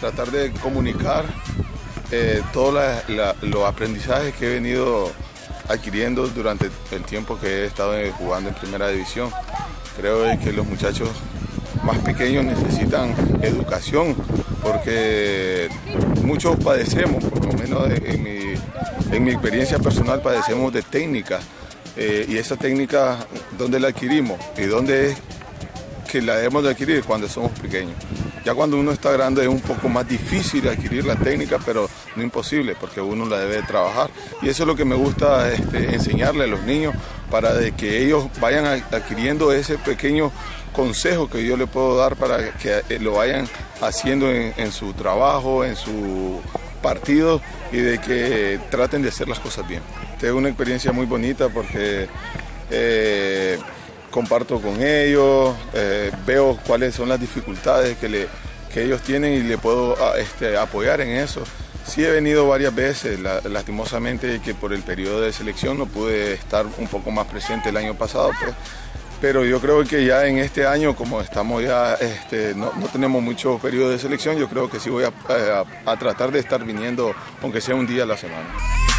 tratar de comunicar eh, todos los aprendizajes que he venido adquiriendo durante el tiempo que he estado jugando en primera división. Creo que los muchachos más pequeños necesitan educación porque muchos padecemos, por lo menos en mi, en mi experiencia personal, padecemos de técnica. Eh, y esa técnica, ¿dónde la adquirimos? ¿Y dónde es que la debemos de adquirir? Cuando somos pequeños. Ya cuando uno está grande es un poco más difícil adquirir la técnica, pero no imposible porque uno la debe trabajar. Y eso es lo que me gusta este, enseñarle a los niños para que ellos vayan adquiriendo ese pequeño consejo que yo le puedo dar para que eh, lo vayan haciendo en, su trabajo, en su partido y de que traten de hacer las cosas bien. Tengo una experiencia muy bonita porque eh, comparto con ellos, eh, veo cuáles son las dificultades que, le, que ellos tienen y le puedo ah, este, apoyar en eso. Sí he venido varias veces, lastimosamente que por el periodo de selección no pude estar un poco más presente el año pasado, pues, pero yo creo que ya en este año, como estamos ya, este, no, tenemos mucho periodo de selección, yo creo que sí voy a tratar de estar viniendo, aunque sea un día a la semana.